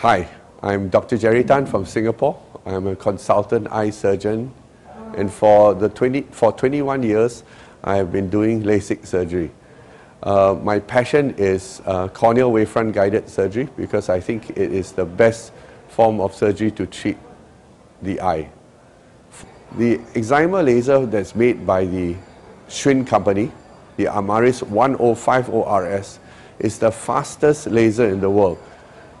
Hi, I'm Dr. Jerry Tan from Singapore. I'm a consultant eye surgeon. And for, the 20, for 21 years, I have been doing LASIK surgery. Uh, my passion is uh, corneal wavefront guided surgery because I think it is the best form of surgery to treat the eye. The excimer laser that's made by the Schwind company, the Amaris 1050RS, is the fastest laser in the world.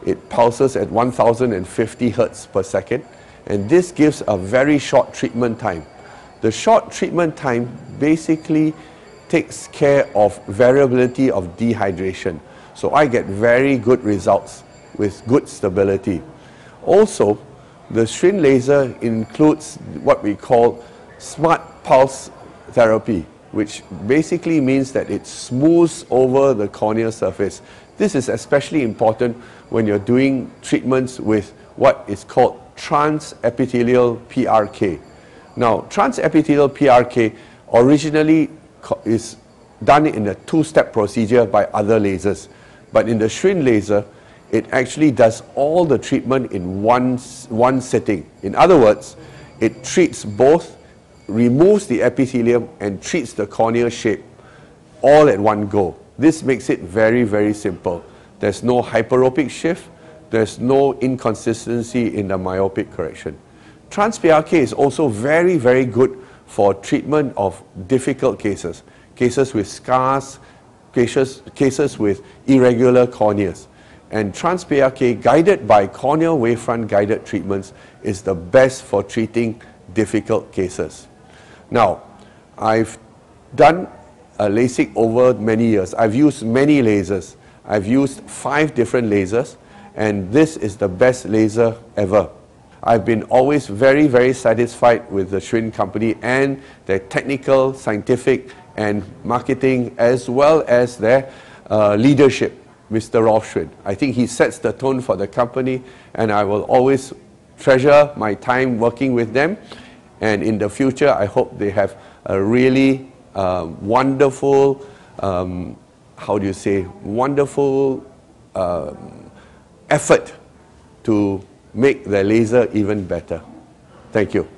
It pulses at 1050 hertz per second, and this gives a very short treatment time. The short treatment time basically takes care of variability of dehydration. So I get very good results with good stability. Also, the Schwind laser includes what we call smart pulse therapy, which basically means that it smooths over the corneal surface. This is especially important when you're doing treatments with what is called transepithelial PRK. Now, transepithelial PRK originally is done in a two-step procedure by other lasers. But in the Schwind laser, it actually does all the treatment in one, one sitting. In other words, it treats both, removes the epithelium and treats the corneal shape all at one go. This makes it very, very simple. There's no hyperopic shift. There's no inconsistency in the myopic correction. Trans-PRK is also very, very good for treatment of difficult cases, cases with scars, cases, cases with irregular corneas. And trans-PRK guided by corneal wavefront guided treatments is the best for treating difficult cases. Now, I've done a LASIK over many years. I've used many lasers. I've used five different lasers, and this is the best laser ever. I've been always very, very satisfied with the Schwind company and their technical, scientific, and marketing, as well as their uh, leadership, Mr. Rolf Schwind. I think he sets the tone for the company, and I will always treasure my time working with them. And in the future, I hope they have a really uh, wonderful, um, how do you say, wonderful uh, effort to make the laser even better. Thank you.